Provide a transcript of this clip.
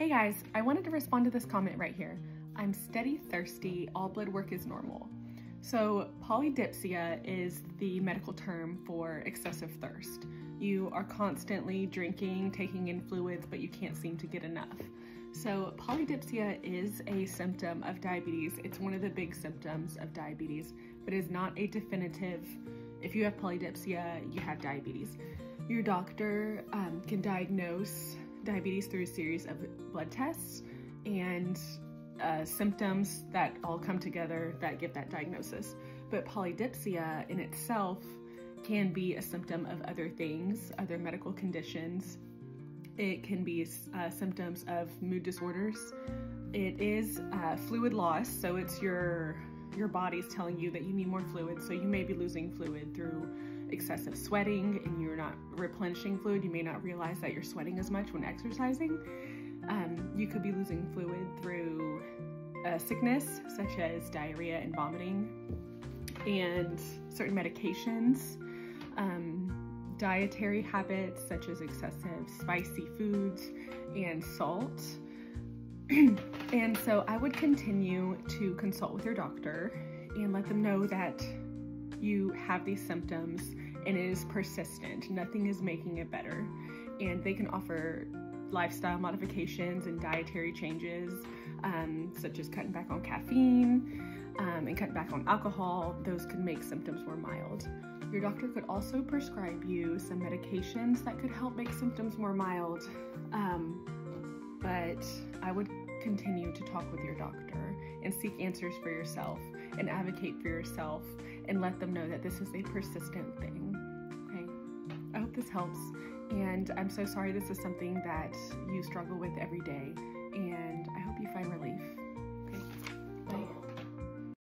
Hey guys, I wanted to respond to this comment right here. I'm steady thirsty, all blood work is normal. So polydipsia is the medical term for excessive thirst. You are constantly drinking, taking in fluids, but you can't seem to get enough. So polydipsia is a symptom of diabetes. It's one of the big symptoms of diabetes, but is not a definitive, if you have polydipsia, you have diabetes. Your doctor um, can diagnose diabetes through a series of blood tests and uh, symptoms that all come together that give that diagnosis. But polydipsia in itself can be a symptom of other things, other medical conditions. It can be uh, symptoms of mood disorders. It is uh, fluid loss, so it's your your body's telling you that you need more fluid, so you may be losing fluid through excessive sweating and you're not replenishing fluid. You may not realize that you're sweating as much when exercising. Um, you could be losing fluid through uh, sickness, such as diarrhea and vomiting, and certain medications, um, dietary habits, such as excessive spicy foods and salt. and so I would continue to consult with your doctor and let them know that you have these symptoms and it is persistent. Nothing is making it better. And they can offer lifestyle modifications and dietary changes, um, such as cutting back on caffeine um, and cutting back on alcohol. Those could make symptoms more mild. Your doctor could also prescribe you some medications that could help make symptoms more mild. Um, but I would continue to talk with your doctor and seek answers for yourself and advocate for yourself and let them know that this is a persistent thing. Okay, I hope this helps. And I'm so sorry this is something that you struggle with every day. And